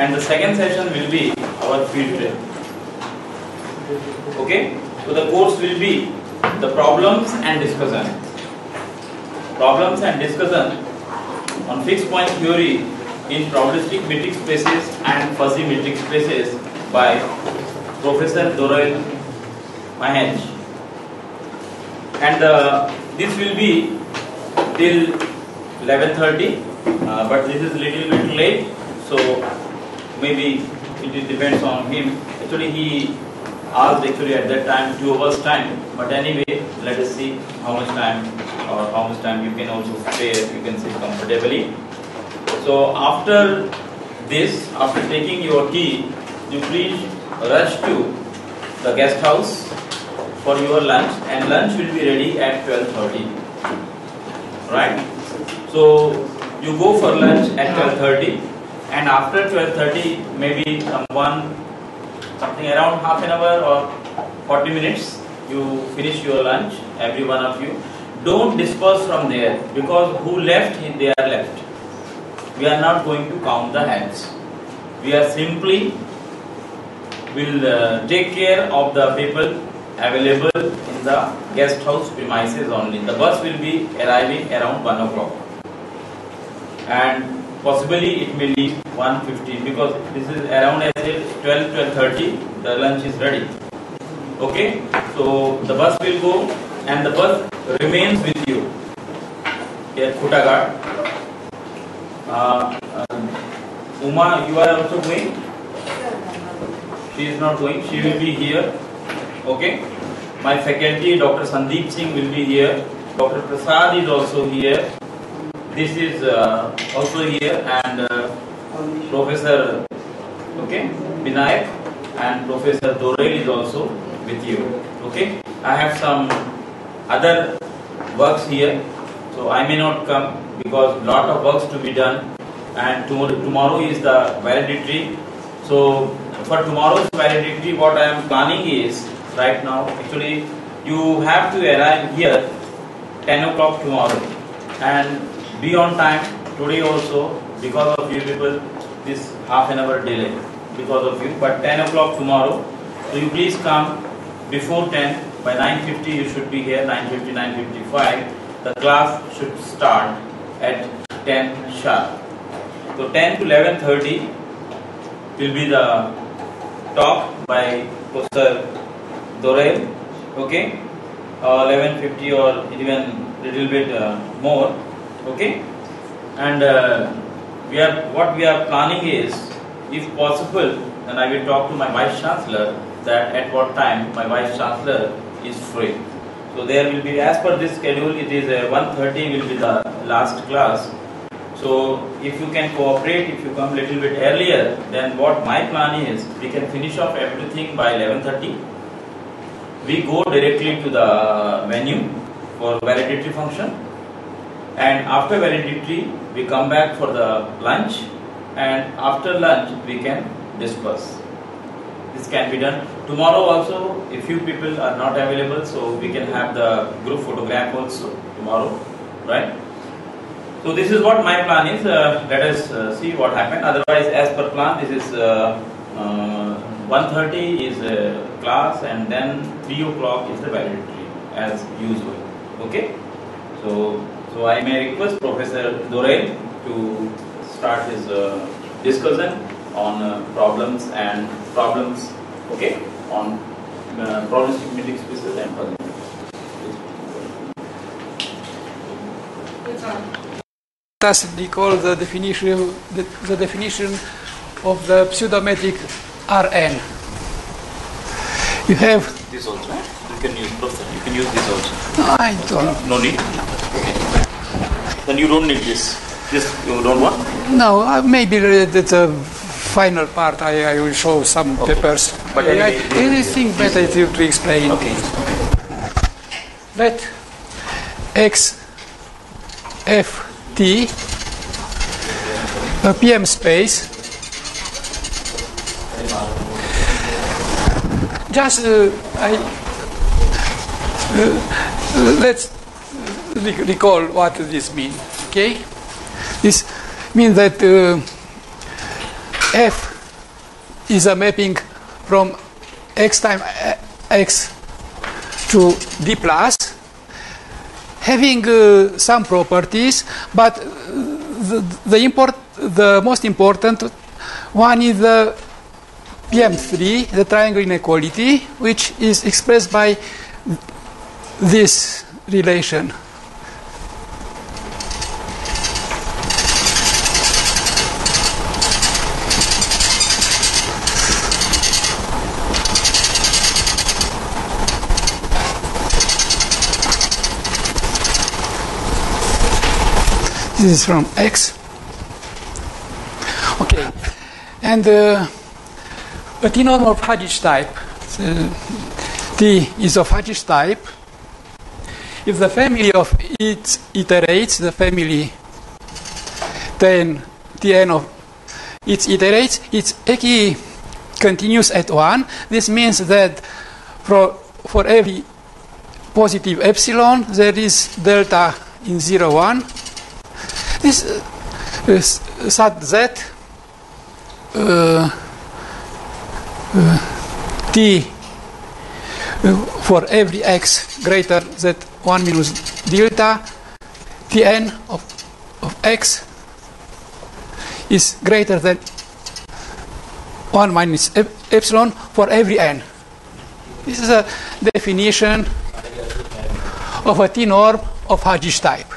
and the second session will be our field trip. Okay, so the course will be the problems and discussion. Problems and discussion on fixed point theory in probabilistic metric spaces and fuzzy metric spaces by Professor Dorel Miheț. And uh, this will be till 11.30 uh, but this is little bit late so maybe it depends on him. Actually he asked actually at that time two hours time. But anyway let us see how much time or how much time you can also spare if you can sit comfortably. So after this after taking your tea you please rush to the guest house for your lunch and lunch will be ready at 12.30 right? So you go for lunch at 12.30 and after 12.30 maybe someone something around half an hour or 40 minutes you finish your lunch every one of you. Don't disperse from there because who left they are left. We are not going to count the hands. We are simply will uh, take care of the people available in the guest house premises only. The bus will be arriving around 1 o'clock. And possibly it may leave 1.15 because this is around as 12 12.30 the lunch is ready. Okay, so the bus will go and the bus remains with you at Khutaghat. Uh, uh, Uma, you are also going? She is not going, she will be here. Okay. My faculty, Dr. Sandeep Singh will be here. Dr. Prasad is also here. This is uh, also here and uh, Professor okay, Vinayak and Professor Dorel is also with you. Okay. I have some other works here. So I may not come because lot of works to be done and tomorrow, tomorrow is the valedictory. So for tomorrow's valedictory what I am planning is right now actually you have to arrive here 10 o'clock tomorrow and be on time today also because of you people this half an hour delay because of you. But 10 o'clock tomorrow so you please come before 10 by 9.50 you should be here. 9.50 9.55 the class should start at 10 sharp. So 10 to 11.30 will be the talk by Professor Dorel, okay, uh, 1150 or even little bit uh, more, okay, and uh, we are what we are planning is, if possible, then I will talk to my vice chancellor that at what time my vice chancellor is free. So there will be as per this schedule, it is uh, 1:30 will be the last class. So if you can cooperate, if you come little bit earlier, then what my plan is, we can finish off everything by 11:30 we go directly to the venue for valedictory function and after valedictory we come back for the lunch. And after lunch we can disperse. This can be done tomorrow also. A few people are not available so we can have the group photograph also tomorrow right? So this is what my plan is. Uh, let us uh, see what happened. Otherwise as per plan this is uh, uh 1.30 is class and then 3 o'clock is the valedictory as usual. Okay? So, so I may request Professor Dorel to start his uh, discussion on uh, problems and problems, okay, on uh, probabilistic metric spaces and fuzzy Let us recall the definition, the, the definition of the pseudometric Rn. You have. This also. You can use both. You can use this also. I don't. No need. Then you don't need this. This you don't want. No, uh, maybe the, the final part I, I will show some Okay. papers. But I, anyway, I, I think better to, to explain. Okay. Let x f t a PM space just uh, I uh, let's recall what this means okay this means that uh, F is a mapping from x times x to D plus, having uh, some properties, but the, the, import, the most important one is the PM3, the triangle inequality, which is expressed by this relation. This is from X. Okay. And uh, a T-norm of Hadžić type. Is of Hadžić type. If the family of it iterates, the family then Tn of its iterates, its Eki continues at 1. This means that for, for every positive epsilon, there is delta in 0, 1. This z uh, uh, t uh, for every x greater than 1 minus delta tn of, of x is greater than 1 minus ep epsilon for every n. This is a definition of a t-norm of Hadžić type.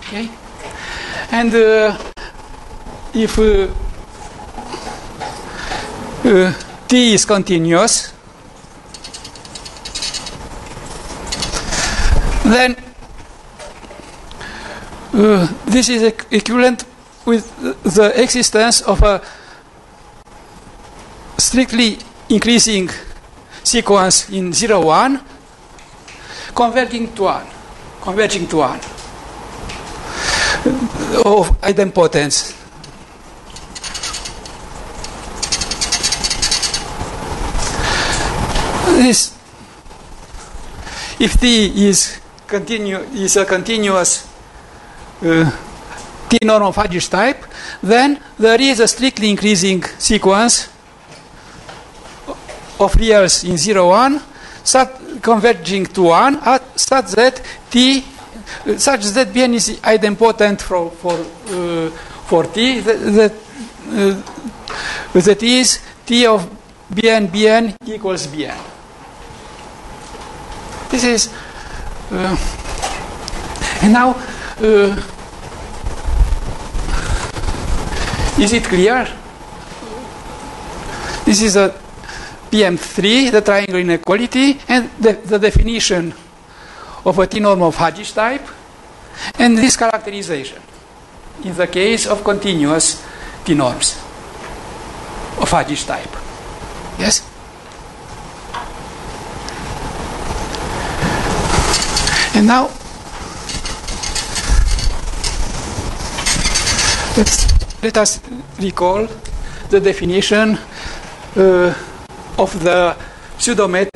Okay? And uh, if uh, uh, t is continuous, then uh, this is equivalent with the existence of a strictly increasing sequence in 0, 1 converging to 1, converging to 1 of idempotence. This, if T is continu is a continuous uh, T Hadžić type, then there is a strictly increasing sequence of reals in 0, 1 such converging to 1 at such that T such that Bn is idempotent for for uh, for T that that, uh, that is T of Bn Bn equals Bn. This is uh, and now is it clear? This is a PM3, the triangle inequality, and the, the definition of a T-norm of Hadžić type, and this characterization in the case of continuous T-norms of Hajich type. Yes? And now, let's, let us recall the definition uh, of the pseudomet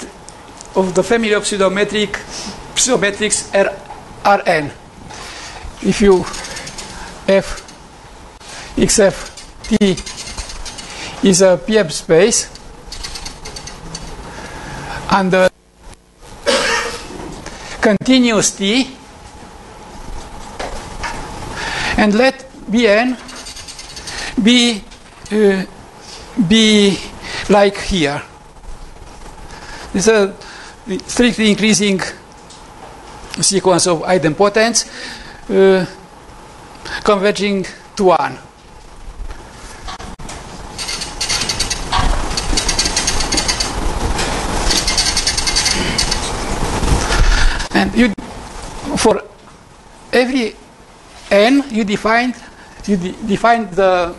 of the family of pseudometric pseudometrics R, Rn. If you f xf t is a PM space and the continuous t and let Bn be uh, be like here. This is a strictly increasing sequence of idempotents uh, converging to one. And you, for every n, you define you de define the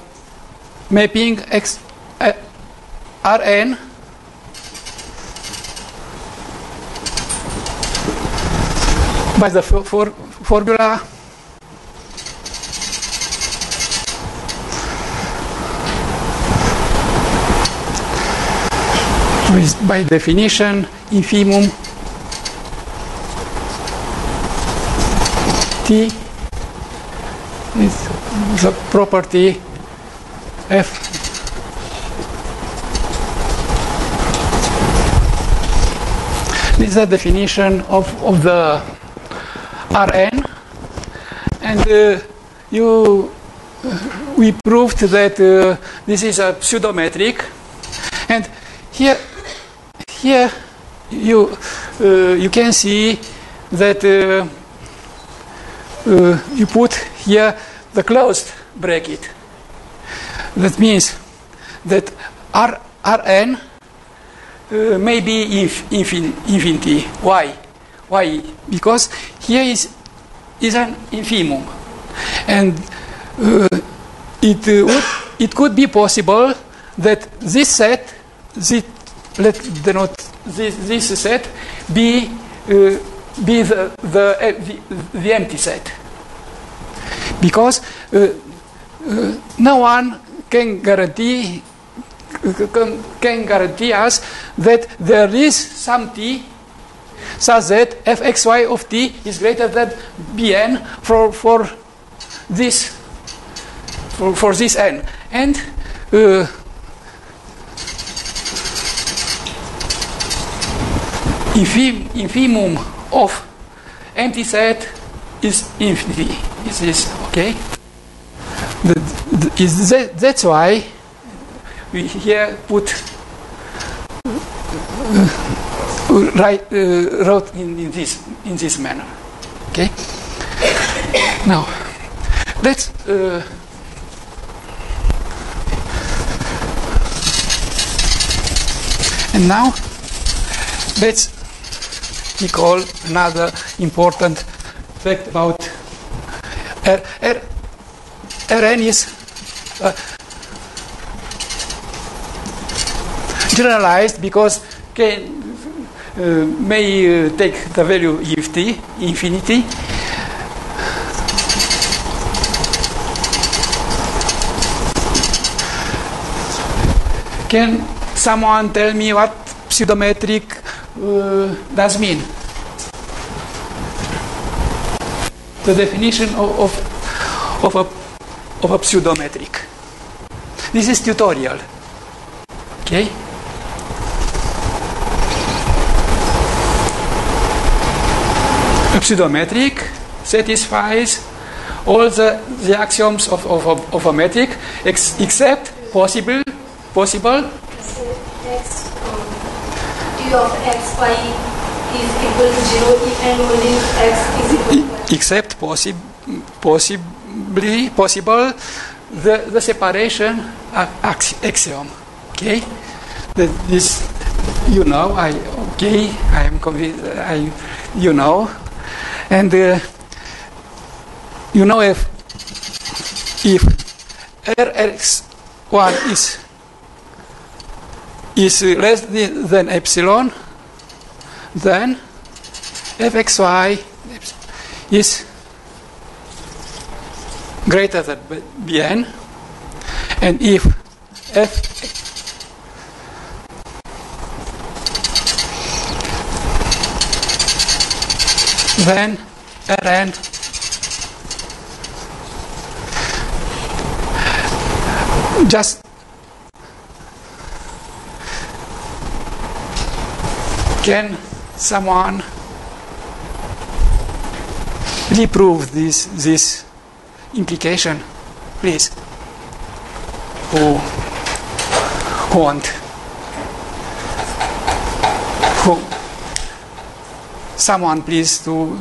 mapping x uh, Rn minimize the for, formula. With, by definition, infimum T is the property F This is the definition of, of the Rn. And uh, you, uh, we proved that uh, this is a pseudometric. And here, here you, you can see that you put here the closed bracket. That means that R, Rn uh, may be inf infin infinity. Why? Why? Because here is, is an infimum. And uh, it, uh, would, it could be possible that this set, this, let denote this, this set, be, uh, be the, the, uh, the, the empty set. Because uh, uh, no one can guarantee can, guarantee us that there is some t such that fxy of t is greater than bn for, for this for, for this n. And uh, infim, infimum of empty set is infinity. Is this okay? The, the, is that, that's why we here put uh, right uh, wrote in, in this in this manner. Okay? Now let's uh, and now let's recall another important fact about R, R, Rn is uh, generalized because can may uh, take the value if t infinity. Can someone tell me what pseudometric uh, does mean? The definition of, of, of a of a pseudometric. This is tutorial. Okay pseudometric satisfies all the, the axioms of, of, of, of a metric ex, except possible possible x um, d of x y is equal to 0 if and only if x is equal to y. except possi- possibly possible the, the separation ax- axiom okay that this you know i okay i am convinced i you know and uh, you know if if rx1 is is less than epsilon then fxy is greater than bn and if f then rn just can someone reprove this this implication please? Who who want who someone please to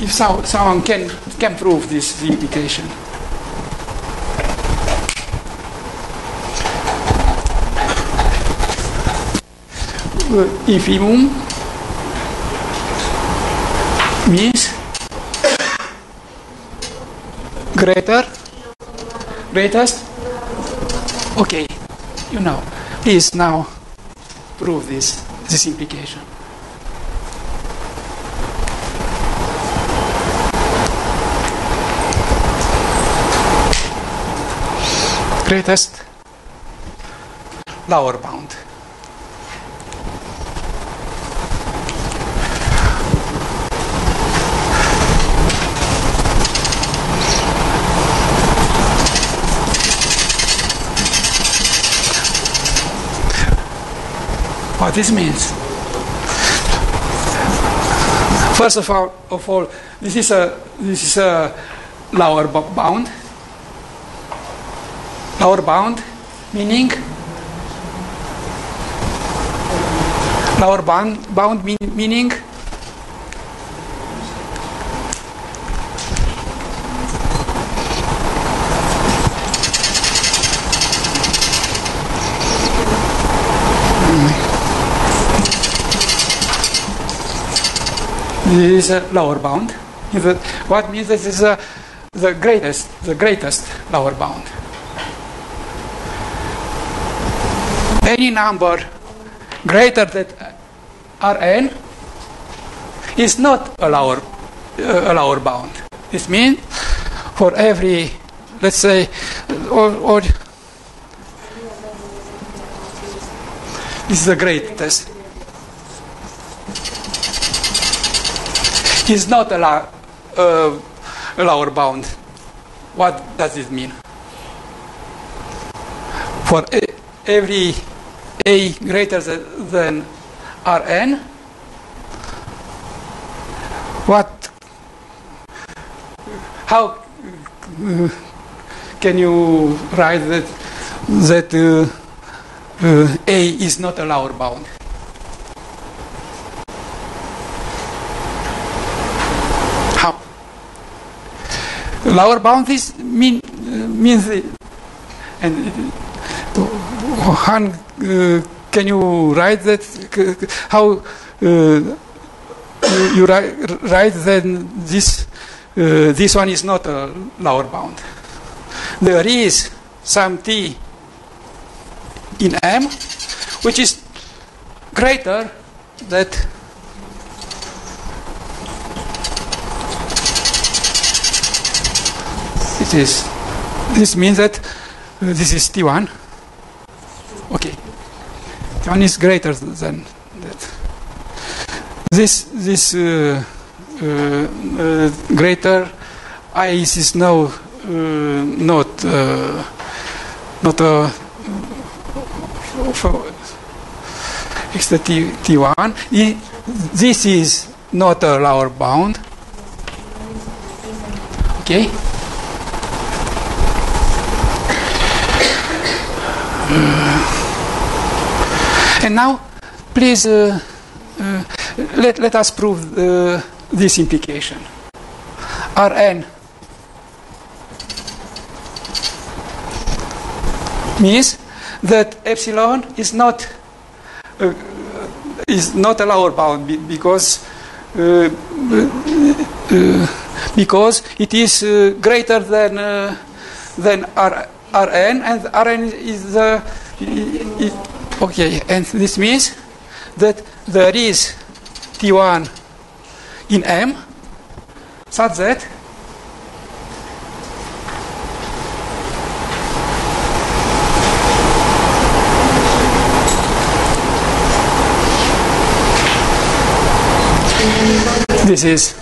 if so, someone can can prove this implication uh, infimum means greater greatest. Okay you know please now prove this this implication. Greatest. Lower bound what this means. First of all, of all, this is a this is a lower bound. Lower bound meaning lower bound bound mean, meaning This is a lower bound. What means this is a, the greatest, the greatest lower bound. Any number greater than Rn is not a lower, uh, a lower bound. This means for every, let's say, or, or this is the greatest. Is not a, uh, a lower bound. What does it mean? For e- every a greater tha- than Rn, what? How uh, can you write that that uh, uh, a is not a lower bound? Lower bound is mean uh, means the, and uh, Han, uh, can you write that? How uh, you, write then this uh, this one is not a lower bound. There is some t in M, which is greater that it is. This means that uh, this is T1. Okay. T1 is greater than that. This this uh, uh, uh, greater I is now uh, not not a for it's the T, T1. I- This is not a lower bound. Okay. And now, please uh, uh, let, let us prove uh, this implication. Rn means that epsilon is not uh, is not a lower bound because uh, uh, because it is uh, greater than uh, than R, Rn and Rn is the i- i- okay and this means that there is T1 in M such that this is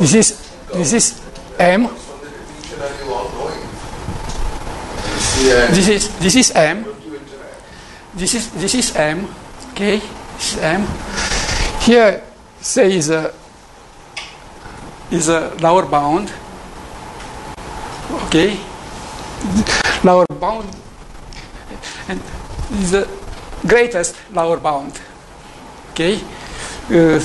this is this is M this is this is M. This is this is M. Okay this is M. Here say is a is a lower bound. Okay. Lower bound and is the greatest lower bound. Okay. Uh,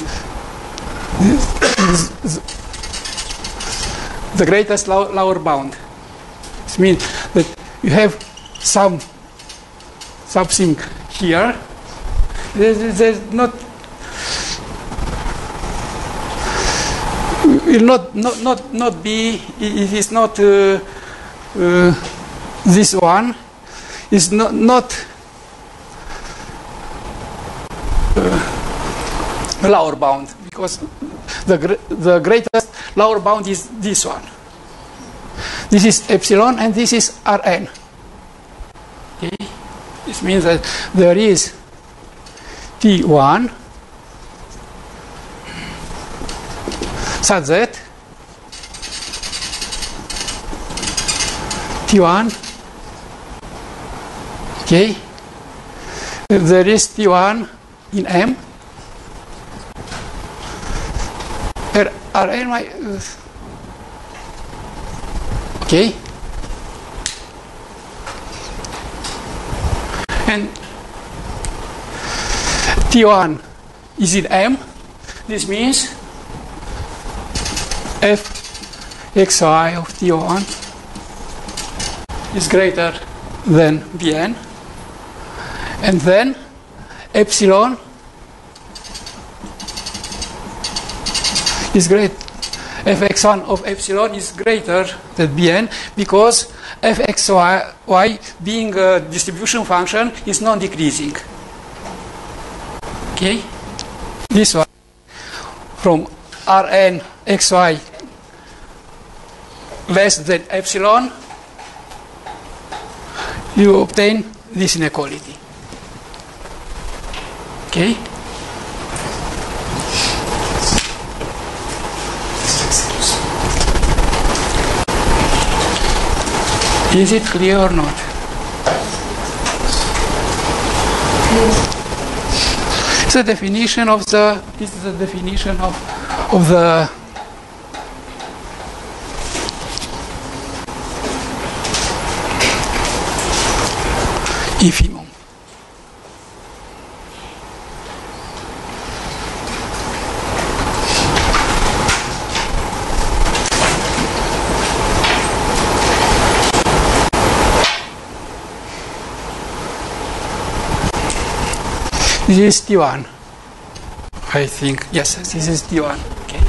the greatest lower bound. It means you have some something here. There's, there's not will not not not not be it is not uh, uh, this one. Is not not uh, lower bound because the the greatest lower bound is this one this is epsilon and this is rn. Okay? This means that there is t1 such that T1 okay? There is T1 in M. Are my, okay. And T1 is in M. This means f xi of T1 is greater than Bn. And then epsilon is great. Fx1 of epsilon is greater than Bn because fxy being a distribution function is non-decreasing. Okay? This one from Rn xy less than epsilon, you obtain this inequality. Okay? Is it clear or not? It's a definition of the. This is the definition of of the infimum. This is T1. I think, yes, this is T1. Okay.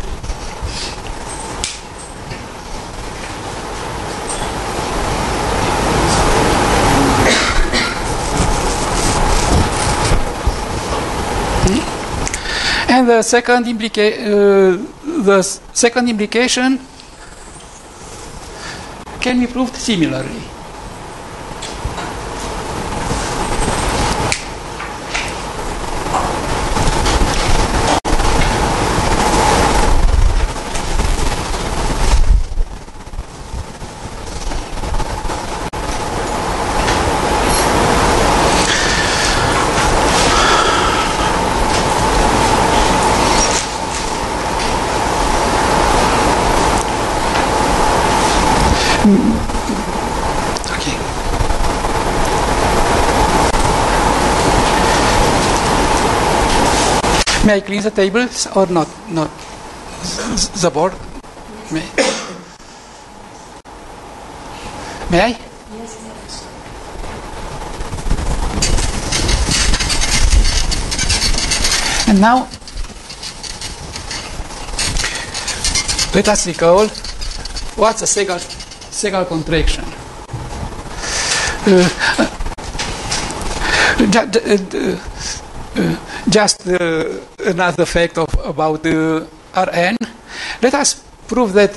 Hmm? And the second implica- uh, the second implication can be proved similarly. Okay. May I clean the tables or not? Not the board. May. May I? Yes. And now let us recall what's a Sehgal, Sehgal contraction. Uh, uh, uh, just another fact of about Rn. Let us prove that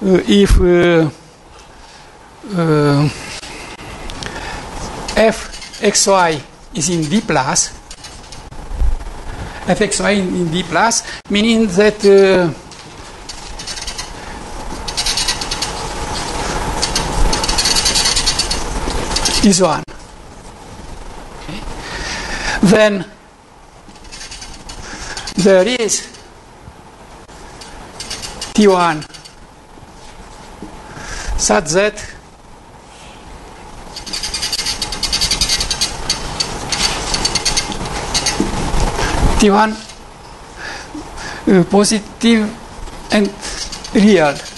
if uh, fxy is in D plus, fxy in, in D plus, meaning that uh, is 1. Okay. Then there is T1 such that T1 uh, positive and real